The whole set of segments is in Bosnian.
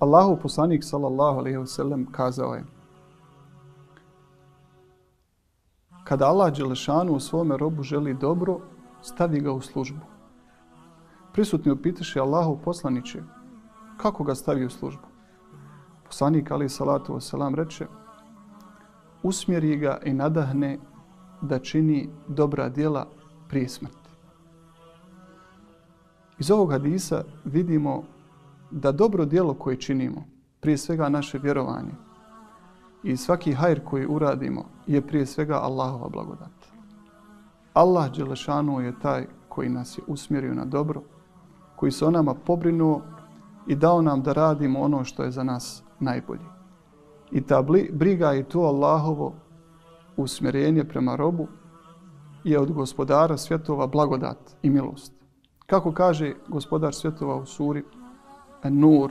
Allahu poslanik sallallahu alejhi ve sellem kazao je Kada Allah Đelešanu u svome robu želi dobro, stavi ga u službu. Prisutni upitaše Allahu poslaniće, kako ga stavi u službu? Poslanik ali salatu wasalam reče, usmjeri ga i nadahne da čini dobra djela prije smrti. Iz ovog hadisa vidimo da dobro djelo koje činimo, prije svega naše vjerovanje i svaki hajr koji uradimo je prije svega Allahova blagodat. Allah Đelešanu je taj koji nas je usmjerio na dobro, koji se o nama pobrinuo i dao nam da radimo ono što je za nas najbolji. I ta briga i to Allahovo usmjerenje prema robu je od gospodara svjetova blagodat i milost. Kako kaže gospodar svjetova u suri Nur,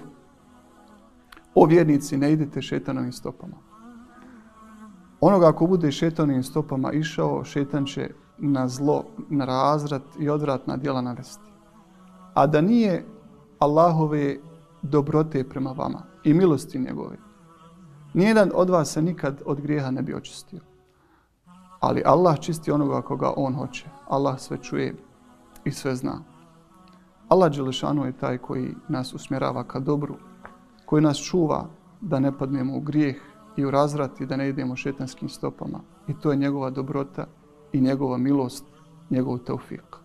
o vjernici ne idete šetanovim stopama. Onoga ako bude šetanovim stopama išao, šetan će na zlo, na razrat i odvratna djela navesti. A da nije Allahove dobrote prema vama i milosti njegove, nijedan od vas se nikad od grijeha ne bi očistio. Ali Allah čisti onoga koga on hoće. Allah sve čuje i sve zna. Allah Đelešanu je taj koji nas usmjerava ka dobru, koji nas čuva da ne padnemo u grijeh i u razvrat i da ne idemo šetanskim stopama. I to je njegova dobrota i njegova milost, njegov teufik.